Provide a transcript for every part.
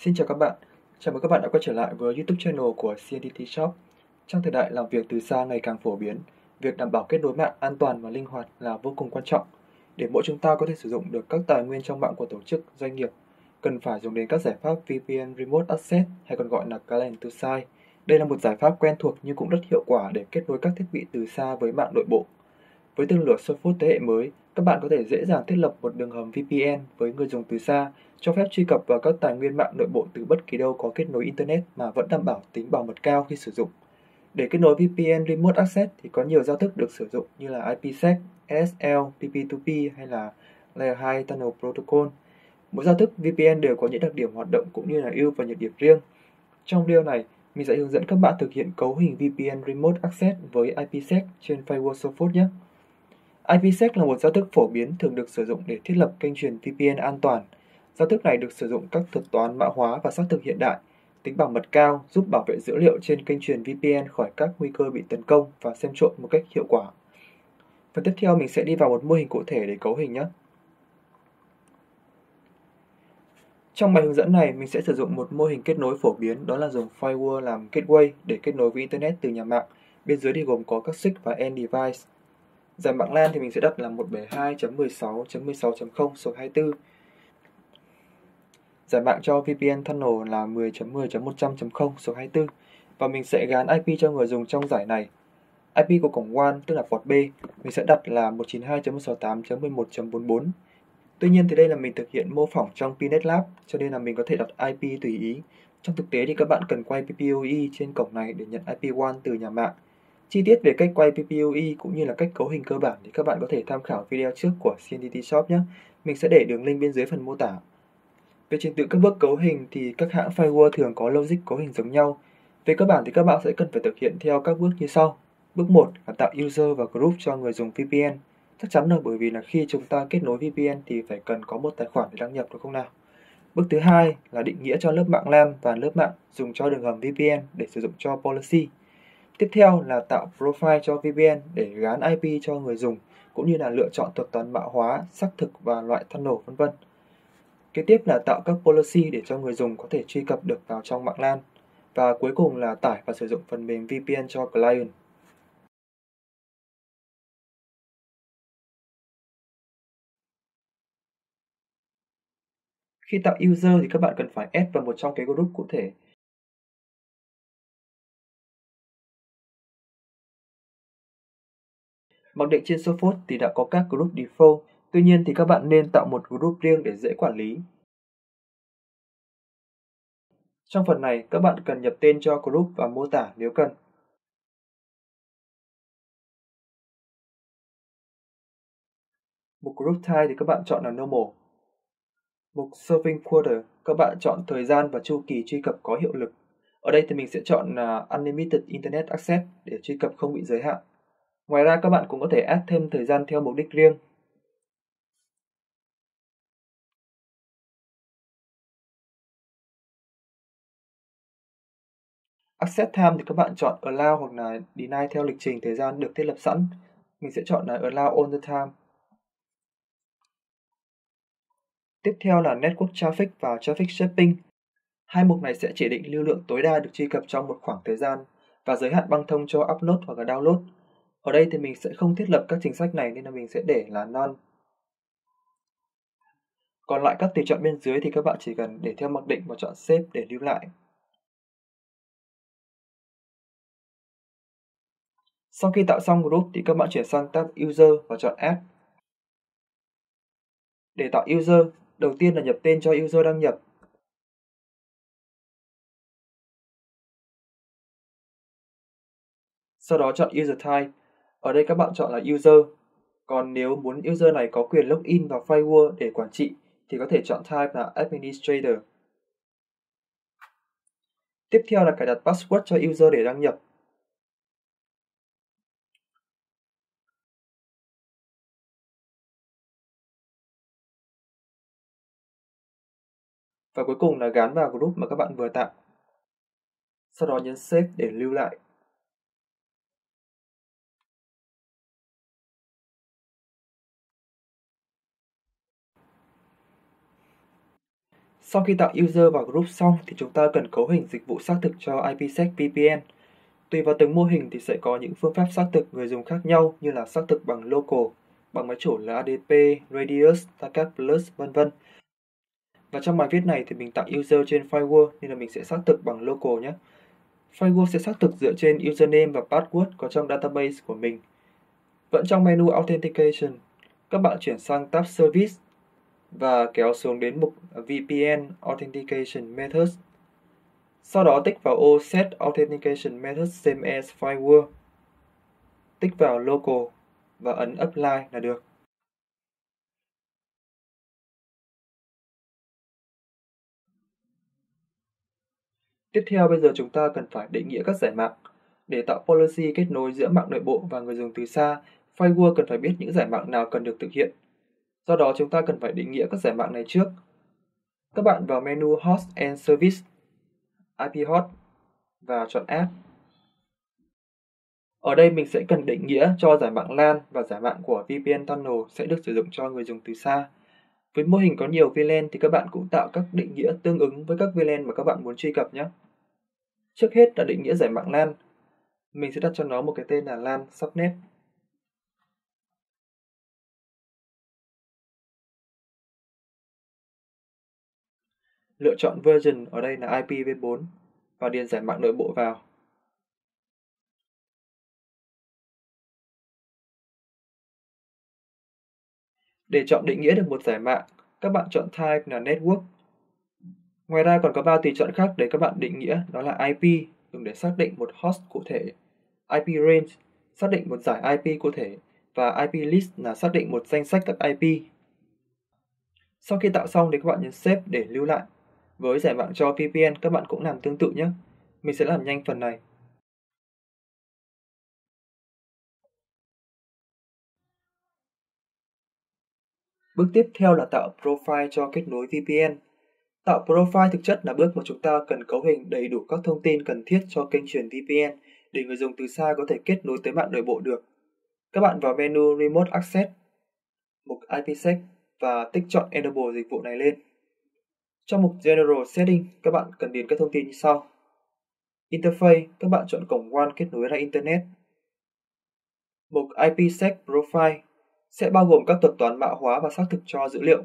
Xin chào các bạn, chào mừng các bạn đã quay trở lại với YouTube channel của CNDT Shop. Trong thời đại làm việc từ xa ngày càng phổ biến, việc đảm bảo kết nối mạng an toàn và linh hoạt là vô cùng quan trọng. Để mỗi chúng ta có thể sử dụng được các tài nguyên trong mạng của tổ chức, doanh nghiệp, cần phải dùng đến các giải pháp VPN Remote Access hay còn gọi là Client to Site. Đây là một giải pháp quen thuộc nhưng cũng rất hiệu quả để kết nối các thiết bị từ xa với mạng nội bộ. Với tên lửa Sophos thế hệ mới, các bạn có thể dễ dàng thiết lập một đường hầm VPN với người dùng từ xa, cho phép truy cập vào các tài nguyên mạng nội bộ từ bất kỳ đâu có kết nối Internet mà vẫn đảm bảo tính bảo mật cao khi sử dụng. Để kết nối VPN Remote Access thì có nhiều giao thức được sử dụng như là IPsec, SSL, PP2P hay là Layer 2 Tunnel Protocol. Mỗi giao thức VPN đều có những đặc điểm hoạt động cũng như là ưu và nhược điểm riêng. Trong video này, mình sẽ hướng dẫn các bạn thực hiện cấu hình VPN Remote Access với IPsec trên Firewall Sophos nhé. IPsec là một giao thức phổ biến thường được sử dụng để thiết lập kênh truyền VPN an toàn. Giao thức này được sử dụng các thuật toán mã hóa và xác thực hiện đại, tính bảo mật cao giúp bảo vệ dữ liệu trên kênh truyền VPN khỏi các nguy cơ bị tấn công và xem trộn một cách hiệu quả. Phần tiếp theo mình sẽ đi vào một mô hình cụ thể để cấu hình nhé. Trong bài hướng dẫn này, mình sẽ sử dụng một mô hình kết nối phổ biến đó là dùng firewall làm gateway để kết nối với Internet từ nhà mạng. Bên dưới thì gồm có các switch và end device. Dàn mạng LAN thì mình sẽ đặt là 172.16.16.0 số 24. Dàn mạng cho VPN tunnel là 10.10.100.0 số 24 và mình sẽ gán IP cho người dùng trong giải này. IP của cổng WAN tức là port B, mình sẽ đặt là 192.168.11.44. Tuy nhiên thì đây là mình thực hiện mô phỏng trong Pnet Lab, cho nên là mình có thể đặt IP tùy ý. Trong thực tế thì các bạn cần quay PPOE trên cổng này để nhận IP WAN từ nhà mạng. Chi tiết về cách quay PPUE cũng như là cách cấu hình cơ bản thì các bạn có thể tham khảo video trước của CNDT Shop nhé. Mình sẽ để đường link bên dưới phần mô tả. Về trình tự các bước cấu hình thì các hãng firewall thường có logic cấu hình giống nhau. Về cơ bản thì các bạn sẽ cần phải thực hiện theo các bước như sau. Bước 1 là tạo user và group cho người dùng VPN. Chắc chắn là bởi vì là khi chúng ta kết nối VPN thì phải cần có một tài khoản để đăng nhập, đúng không nào? Bước thứ hai là định nghĩa cho lớp mạng LAN và lớp mạng dùng cho đường hầm VPN để sử dụng cho policy. Tiếp theo là tạo profile cho VPN để gán IP cho người dùng, cũng như là lựa chọn thuật toán mã hóa, xác thực và loại tunnel vân vân. Kế tiếp là tạo các policy để cho người dùng có thể truy cập được vào trong mạng LAN. Và cuối cùng là tải và sử dụng phần mềm VPN cho client. Khi tạo user thì các bạn cần phải add vào một trong cái group cụ thể Mặc định trên Sophos thì đã có các group default, tuy nhiên thì các bạn nên tạo một group riêng để dễ quản lý. Trong phần này, các bạn cần nhập tên cho group và mô tả nếu cần. Mục group type thì các bạn chọn là normal. Mục serving quarter, các bạn chọn thời gian và chu kỳ truy cập có hiệu lực. Ở đây thì mình sẽ chọn là Unlimited Internet Access để truy cập không bị giới hạn. Ngoài ra, các bạn cũng có thể add thêm thời gian theo mục đích riêng. Access time thì các bạn chọn allow hoặc là deny theo lịch trình thời gian được thiết lập sẵn. Mình sẽ chọn là allow all the time. Tiếp theo là network traffic và traffic shaping. Hai mục này sẽ chỉ định lưu lượng tối đa được truy cập trong một khoảng thời gian và giới hạn băng thông cho upload hoặc là download. Ở đây thì mình sẽ không thiết lập các chính sách này nên là mình sẽ để là none. Còn lại các tùy chọn bên dưới thì các bạn chỉ cần để theo mặc định và chọn Save để lưu lại. Sau khi tạo xong group thì các bạn chuyển sang tab User và chọn Add. Để tạo user, đầu tiên là nhập tên cho user đăng nhập. Sau đó chọn user type ở đây các bạn chọn là user. Còn nếu muốn user này có quyền login vào firewall để quản trị, thì có thể chọn type là administrator. Tiếp theo là cài đặt password cho user để đăng nhập. Và cuối cùng là gán vào group mà các bạn vừa tạo. Sau đó nhấn Save để lưu lại. Sau khi tạo user và group xong thì chúng ta cần cấu hình dịch vụ xác thực cho IPsec VPN. Tùy vào từng mô hình thì sẽ có những phương pháp xác thực người dùng khác nhau như là xác thực bằng local, bằng máy chủ là ADP, Radius, Tacat Plus, vân vân. Và trong bài viết này thì mình tạo user trên firewall nên là mình sẽ xác thực bằng local nhé. Firewall sẽ xác thực dựa trên username và password có trong database của mình. Vẫn trong menu Authentication, các bạn chuyển sang tab Service và kéo xuống đến mục VPN Authentication Methods. Sau đó tích vào ô Set Authentication Methods same as Firewall. Tích vào Local và ấn Apply là được. Tiếp theo bây giờ chúng ta cần phải định nghĩa các giải mạng. Để tạo policy kết nối giữa mạng nội bộ và người dùng từ xa, Firewall cần phải biết những giải mạng nào cần được thực hiện. Do đó chúng ta cần phải định nghĩa các giải mạng này trước. Các bạn vào menu Host and Service, IP host và chọn Add. Ở đây mình sẽ cần định nghĩa cho giải mạng LAN và giải mạng của VPN Tunnel sẽ được sử dụng cho người dùng từ xa. Với mô hình có nhiều VLAN thì các bạn cũng tạo các định nghĩa tương ứng với các VLAN mà các bạn muốn truy cập nhé. Trước hết là định nghĩa giải mạng LAN. Mình sẽ đặt cho nó một cái tên là LAN subnet. Lựa chọn version ở đây là IPv4 và điền giải mạng nội bộ vào. Để chọn định nghĩa được một giải mạng, các bạn chọn type là network. Ngoài ra còn có ba tùy chọn khác để các bạn định nghĩa, đó là IP, dùng để xác định một host cụ thể, IP range, xác định một giải IP cụ thể, và IP list là xác định một danh sách các IP. Sau khi tạo xong thì các bạn nhấn Save để lưu lại. Với giải mạng cho VPN các bạn cũng làm tương tự nhé. Mình sẽ làm nhanh phần này. Bước tiếp theo là tạo profile cho kết nối VPN. Tạo profile thực chất là bước mà chúng ta cần cấu hình đầy đủ các thông tin cần thiết cho kênh truyền VPN để người dùng từ xa có thể kết nối tới mạng nội bộ được. Các bạn vào menu Remote Access, mục IPsec và tích chọn Enable dịch vụ này lên. Trong mục General Setting, các bạn cần điền các thông tin như sau. Interface, các bạn chọn cổng WAN kết nối ra Internet. Mục IPsec Profile sẽ bao gồm các thuật toán mã hóa và xác thực cho dữ liệu.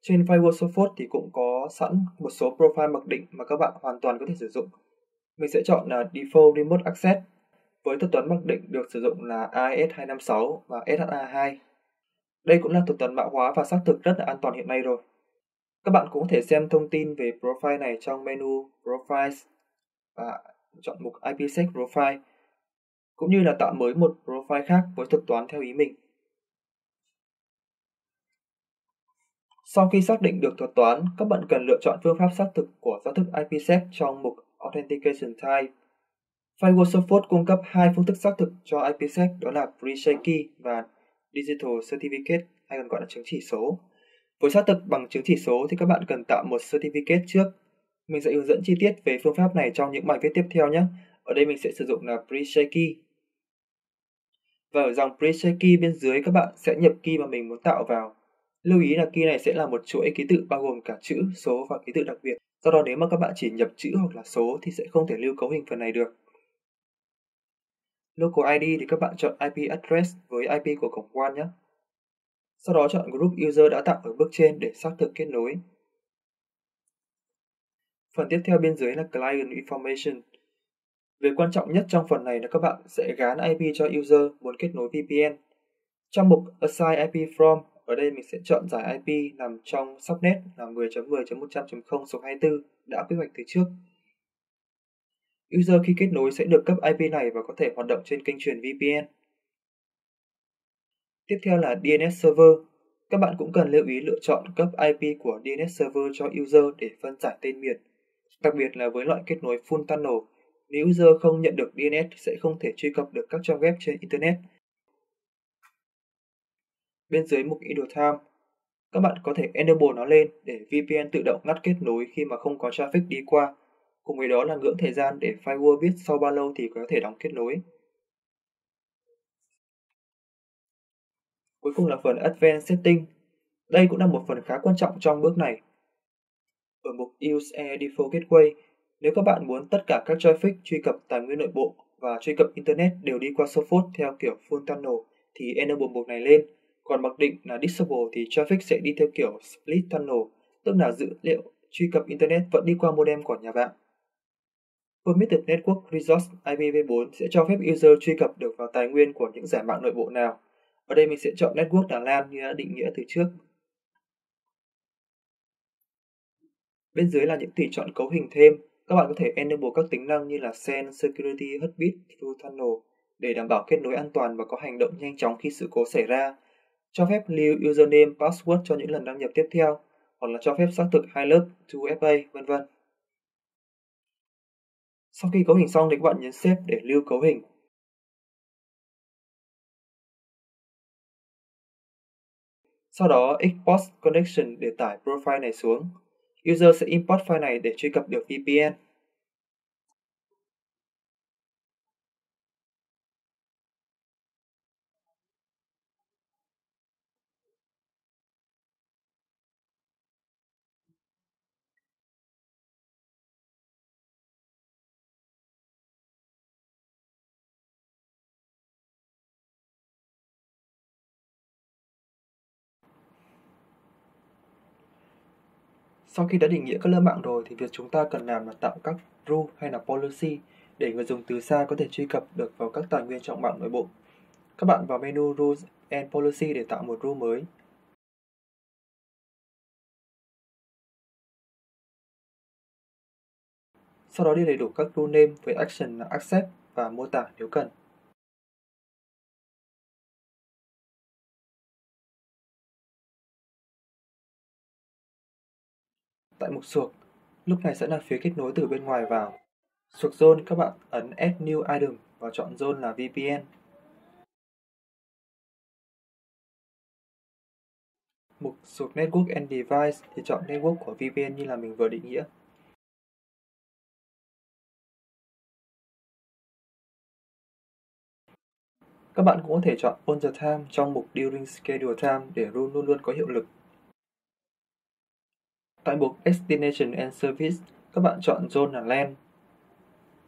Trên Firewall Sophos thì cũng có sẵn một số profile mặc định mà các bạn hoàn toàn có thể sử dụng. Mình sẽ chọn là Default Remote Access với thuật toán mặc định được sử dụng là AES256 và SHA2. Đây cũng là thuật toán mã hóa và xác thực rất là an toàn hiện nay rồi. Các bạn cũng có thể xem thông tin về profile này trong menu Profiles và chọn mục IPsec Profile, cũng như là tạo mới một profile khác với thuật toán theo ý mình. Sau khi xác định được thuật toán, các bạn cần lựa chọn phương pháp xác thực của giao thức IPsec trong mục Authentication Type. Firewall Support cung cấp hai phương thức xác thực cho IPsec đó là Pre-Share Key và Digital Certificate hay còn gọi là chứng chỉ số. Với xác thực bằng chứng chỉ số thì các bạn cần tạo một certificate trước. Mình sẽ hướng dẫn chi tiết về phương pháp này trong những bài viết tiếp theo nhé. Ở đây mình sẽ sử dụng là Pre-Share Key. Và ở dòng Pre-Share Key bên dưới các bạn sẽ nhập key mà mình muốn tạo vào. Lưu ý là key này sẽ là một chuỗi ký tự bao gồm cả chữ, số và ký tự đặc biệt. Do đó nếu mà các bạn chỉ nhập chữ hoặc là số thì sẽ không thể lưu cấu hình phần này được. Local ID thì các bạn chọn IP address với IP của cổng quan nhé. Sau đó chọn group user đã tạo ở bước trên để xác thực kết nối. Phần tiếp theo bên dưới là Client Information. Việc quan trọng nhất trong phần này là các bạn sẽ gán IP cho user muốn kết nối VPN. Trong mục Assign IP From, ở đây mình sẽ chọn giải IP nằm trong subnet là 10.10.100.0 số 24 đã quy hoạch từ trước. User khi kết nối sẽ được cấp IP này và có thể hoạt động trên kênh truyền VPN. Tiếp theo là DNS Server. Các bạn cũng cần lưu ý lựa chọn cấp IP của DNS Server cho user để phân giải tên miền. Đặc biệt là với loại kết nối full tunnel, nếu user không nhận được DNS sẽ không thể truy cập được các trang web trên Internet. Bên dưới mục Idle Time, các bạn có thể enable nó lên để VPN tự động ngắt kết nối khi mà không có traffic đi qua. Cùng với đó là ngưỡng thời gian để firewall biết sau bao lâu thì có thể đóng kết nối. Cuối cùng là phần Advanced Setting. Đây cũng là một phần khá quan trọng trong bước này. ở mục Use Air Default Gateway, nếu các bạn muốn tất cả các traffic truy cập tài nguyên nội bộ và truy cập Internet đều đi qua Sophos theo kiểu full tunnel thì enable mục này lên. Còn mặc định là disable thì traffic sẽ đi theo kiểu split tunnel, tức là dữ liệu truy cập Internet vẫn đi qua modem của nhà bạn. Permitted Network Resource IPv4 sẽ cho phép user truy cập được vào tài nguyên của những giải mạng nội bộ nào. Ở đây mình sẽ chọn Network là LAN như đã định nghĩa từ trước. Bên dưới là những tùy chọn cấu hình thêm. Các bạn có thể enable các tính năng như là Send Security Heartbeat Through Tunnel để đảm bảo kết nối an toàn và có hành động nhanh chóng khi sự cố xảy ra. Cho phép lưu username, password cho những lần đăng nhập tiếp theo, hoặc là cho phép xác thực hai lớp 2FA, vân vân. Sau khi cấu hình xong thì các bạn nhấn Save để lưu cấu hình. Sau đó Export Connection để tải profile này xuống. User sẽ import file này để truy cập được VPN. Sau khi đã định nghĩa các lớp mạng rồi thì việc chúng ta cần làm là tạo các rule hay là policy để người dùng từ xa có thể truy cập được vào các tài nguyên trọng mạng nội bộ. Các bạn vào menu Rules and Policy để tạo một rule mới. Sau đó đi đầy đủ các rule name với action là accept và mô tả nếu cần. Tại mục suộc, lúc này sẽ là phía kết nối từ bên ngoài vào. Suộc zone các bạn ấn Add New Item và chọn zone là VPN. Mục suộc Network and Device thì chọn network của VPN như là mình vừa định nghĩa. Các bạn cũng có thể chọn On the Time trong mục During Schedule Time để rule luôn luôn có hiệu lực. Tại mục Destination and Service, các bạn chọn zone là LAN.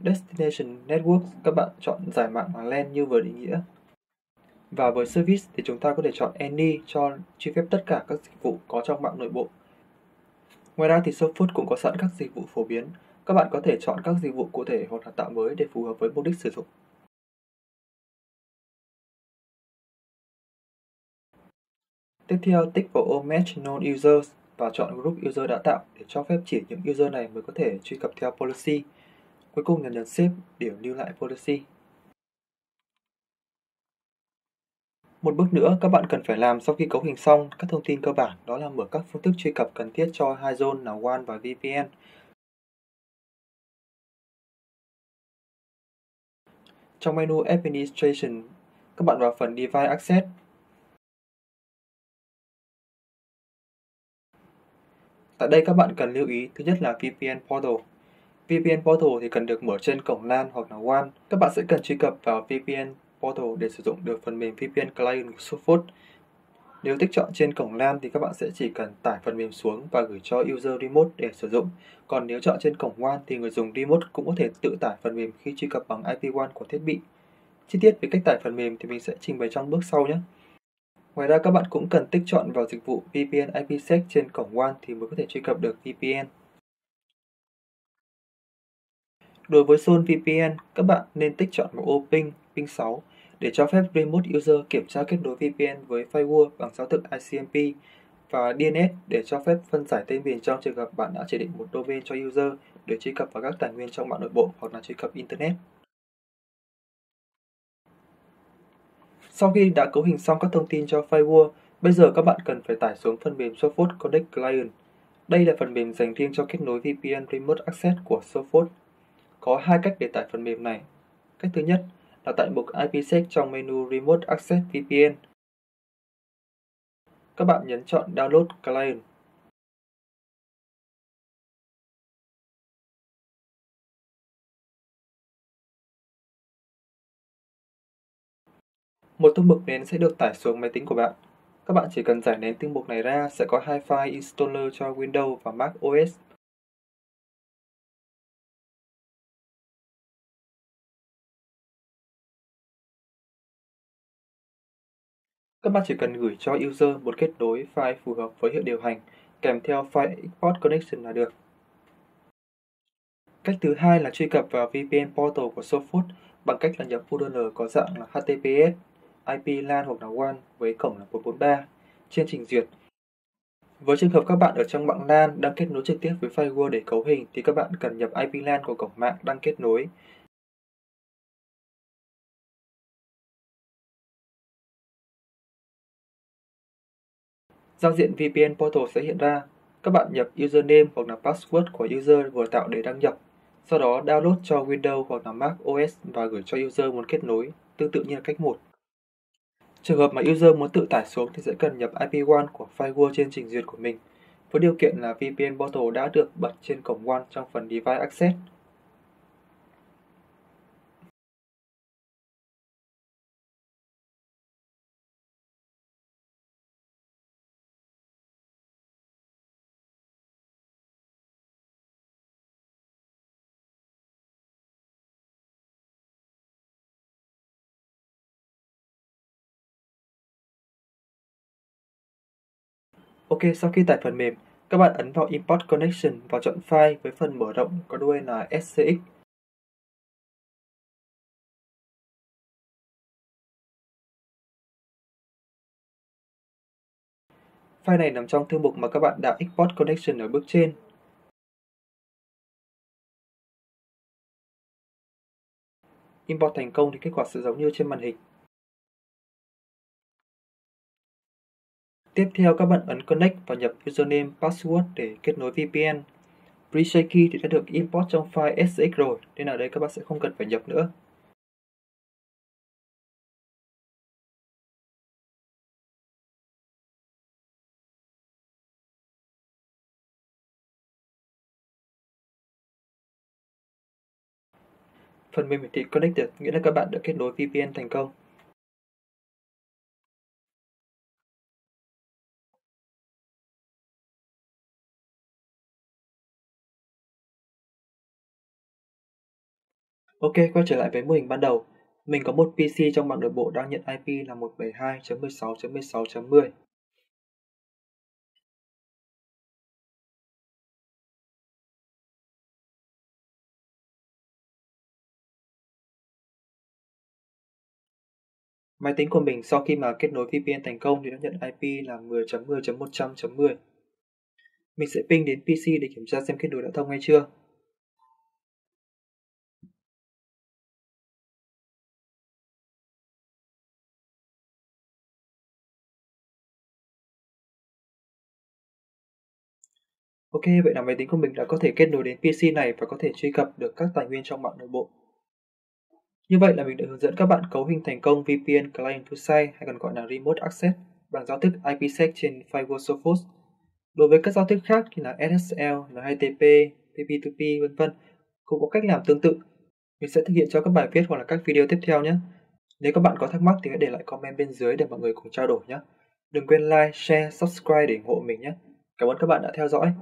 Destination Network, các bạn chọn giải mạng là LAN như vừa định nghĩa. Và với Service thì chúng ta có thể chọn Any cho truy phép tất cả các dịch vụ có trong mạng nội bộ. Ngoài ra thì Softfood cũng có sẵn các dịch vụ phổ biến. Các bạn có thể chọn các dịch vụ cụ thể hoặc là tạo mới để phù hợp với mục đích sử dụng. Tiếp theo, tích vào ô Match Known Users và chọn group user đã tạo để cho phép chỉ những user này mới có thể truy cập theo policy. Cuối cùng là nhấn Save để lưu lại policy. Một bước nữa các bạn cần phải làm sau khi cấu hình xong các thông tin cơ bản đó là mở các phương thức truy cập cần thiết cho hai zone là WAN và VPN. Trong menu Administration, các bạn vào phần Device Access Tại đây các bạn cần lưu ý, thứ nhất là VPN Portal. VPN Portal thì cần được mở trên cổng LAN hoặc là WAN. Các bạn sẽ cần truy cập vào VPN Portal để sử dụng được phần mềm VPN Client của Sophos. Nếu tích chọn trên cổng LAN thì các bạn sẽ chỉ cần tải phần mềm xuống và gửi cho user remote để sử dụng. Còn nếu chọn trên cổng WAN thì người dùng remote cũng có thể tự tải phần mềm khi truy cập bằng IP WAN của thiết bị. Chi tiết về cách tải phần mềm thì mình sẽ trình bày trong bước sau nhé. Ngoài ra các bạn cũng cần tích chọn vào dịch vụ VPN IPsec trên cổng WAN thì mới có thể truy cập được VPN. Đối với zone VPN, các bạn nên tích chọn một ô ping, ping 6 để cho phép remote user kiểm tra kết nối VPN với firewall bằng giao thức ICMP và DNS để cho phép phân giải tên miền trong trường hợp bạn đã chỉ định một domain cho user để truy cập vào các tài nguyên trong mạng nội bộ hoặc là truy cập Internet. Sau khi đã cấu hình xong các thông tin cho firewall, bây giờ các bạn cần phải tải xuống phần mềm Sophos Connect Client. Đây là phần mềm dành riêng cho kết nối VPN Remote Access của Sophos. Có hai cách để tải phần mềm này. Cách thứ nhất là tại mục IPsec trong menu Remote Access VPN. Các bạn nhấn chọn Download Client. Một tông mục nến sẽ được tải xuống máy tính của bạn. Các bạn chỉ cần giải nén thư mục này ra, sẽ có hai file installer cho Windows và Mac OS. Các bạn chỉ cần gửi cho user một kết nối file phù hợp với hệ điều hành, kèm theo file export connection là được. Cách thứ hai là truy cập vào VPN portal của Sophos bằng cách là nhập URL có dạng là HTTPS IP LAN hoặc là WAN với cổng là 443 trên trình duyệt. Với trường hợp các bạn ở trong mạng LAN đang kết nối trực tiếp với firewall để cấu hình thì các bạn cần nhập IP LAN của cổng mạng đang kết nối Giao diện VPN Portal sẽ hiện ra. Các bạn nhập username hoặc là password của user vừa tạo để đăng nhập. Sau đó download cho Windows hoặc là Mac OS và gửi cho user muốn kết nối, tương tự như là cách 1. Trường hợp mà user muốn tự tải xuống thì sẽ cần nhập IP1 của firewall trên trình duyệt của mình, với điều kiện là VPN Portal đã được bật trên cổng WAN trong phần Device Access. Ok, sau khi tải phần mềm, các bạn ấn vào Import Connection và chọn file với phần mở rộng có đuôi là SCX. File này nằm trong thư mục mà các bạn đã Export Connection ở bước trên. Import thành công thì kết quả sẽ giống như trên màn hình. Tiếp theo các bạn ấn Connect và nhập username, password để kết nối VPN. Pre-share key thì đã được import trong file SX rồi, nên ở đây các bạn sẽ không cần phải nhập nữa. Phần mềm hiển thị Connected nghĩa là các bạn đã kết nối VPN thành công. Ok, quay trở lại với mô hình ban đầu. Mình có một PC trong mạng nội bộ đang nhận IP là 172.16.16.10. Máy tính của mình sau khi mà kết nối VPN thành công thì đã nhận IP là 10.10.100.10. Mình sẽ ping đến PC để kiểm tra xem kết nối đã thông hay chưa. Ok, vậy là máy tính của mình đã có thể kết nối đến PC này và có thể truy cập được các tài nguyên trong mạng nội bộ. Như vậy là mình đã hướng dẫn các bạn cấu hình thành công VPN Client to Site hay còn gọi là Remote Access bằng giao thức IPsec trên Firewall Sophos. Đối với các giao thức khác như là SSL, N2TP, TP2P vân vân cũng có cách làm tương tự. Mình sẽ thực hiện cho các bài viết hoặc là các video tiếp theo nhé. Nếu các bạn có thắc mắc thì hãy để lại comment bên dưới để mọi người cùng trao đổi nhé. Đừng quên like, share, subscribe để ủng hộ mình nhé. Cảm ơn các bạn đã theo dõi.